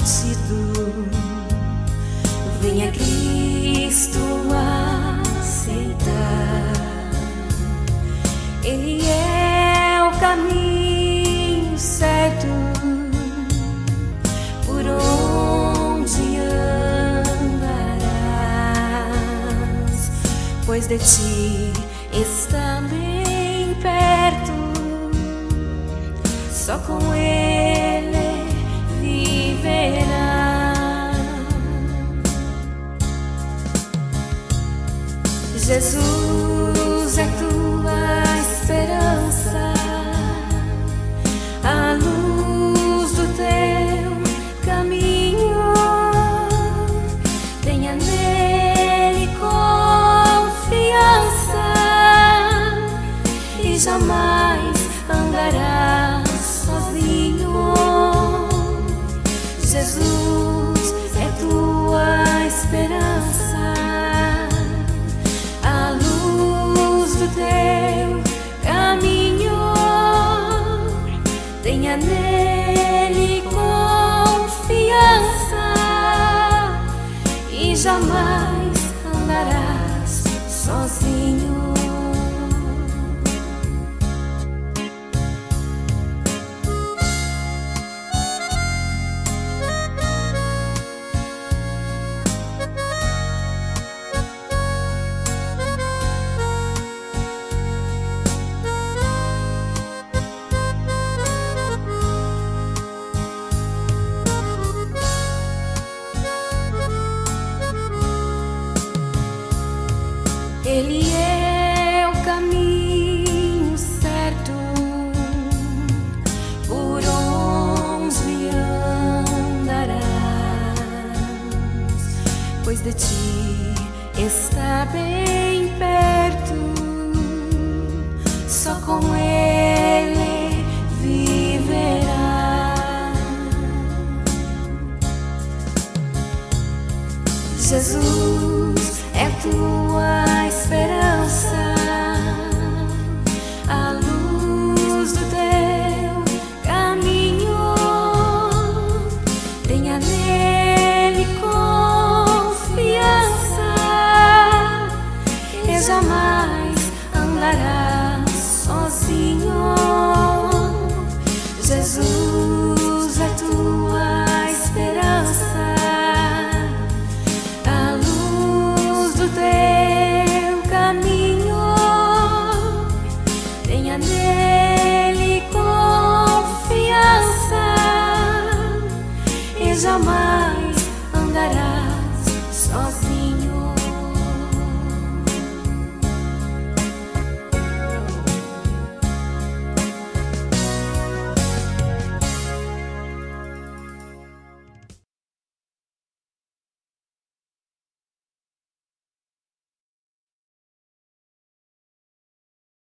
mantido. Venha Cristo aceitar. Ele é o caminho certo por onde andarás, pois de ti está bem perto. Só com ele. Jesus é tua esperança, a luz do teu caminho. Tenha nele confiança e jamais andarás sozinho. Jesus sozinho. Ele é o caminho certo. Por onde andarás, pois de ti está bem perto, só com Ele viverás. Jesus é tua amar.